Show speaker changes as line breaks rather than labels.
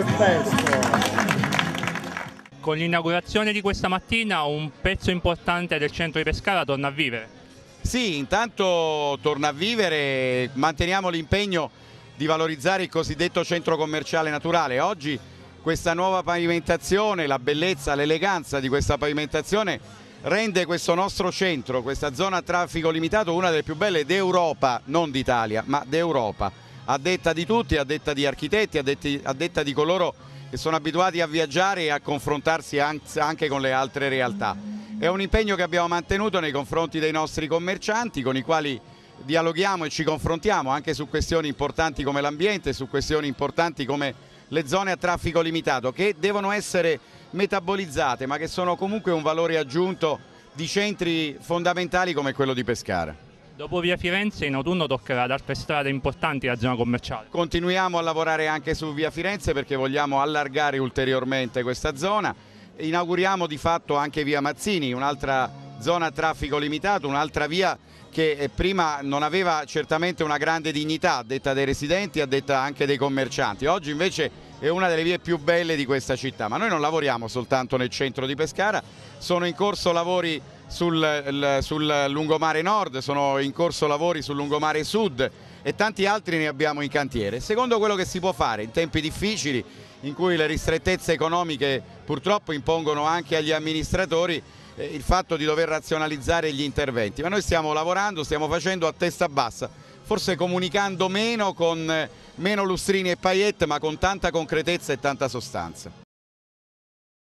Modesto.
Con l'inaugurazione di questa mattina un pezzo importante del centro di Pescara torna a vivere.
Sì, intanto torna a vivere, manteniamo l'impegno di valorizzare il cosiddetto centro commerciale naturale. Oggi questa nuova pavimentazione, la bellezza, l'eleganza di questa pavimentazione rende questo nostro centro, questa zona a traffico limitato, una delle più belle d'Europa, non d'Italia, ma d'Europa. A detta di tutti, a detta di architetti, a, detti, a detta di coloro che sono abituati a viaggiare e a confrontarsi anche con le altre realtà. È un impegno che abbiamo mantenuto nei confronti dei nostri commercianti con i quali dialoghiamo e ci confrontiamo anche su questioni importanti come l'ambiente, su questioni importanti come le zone a traffico limitato che devono essere metabolizzate ma che sono comunque un valore aggiunto di centri fondamentali come quello di Pescara.
Dopo via Firenze in autunno toccherà ad altre strade importanti la zona commerciale.
Continuiamo a lavorare anche su via Firenze perché vogliamo allargare ulteriormente questa zona. Inauguriamo di fatto anche via Mazzini, un'altra zona a traffico limitato, un'altra via che eh, prima non aveva certamente una grande dignità, detta dei residenti, a detta anche dei commercianti. Oggi invece è una delle vie più belle di questa città, ma noi non lavoriamo soltanto nel centro di Pescara, sono in corso lavori sul, sul lungomare nord, sono in corso lavori sul lungomare sud e tanti altri ne abbiamo in cantiere. Secondo quello che si può fare in tempi difficili in cui le ristrettezze economiche purtroppo impongono anche agli amministratori eh, il fatto di dover razionalizzare gli interventi, ma noi stiamo lavorando, stiamo facendo a testa bassa, forse comunicando meno con eh, meno lustrini e paillette ma con tanta concretezza e tanta sostanza.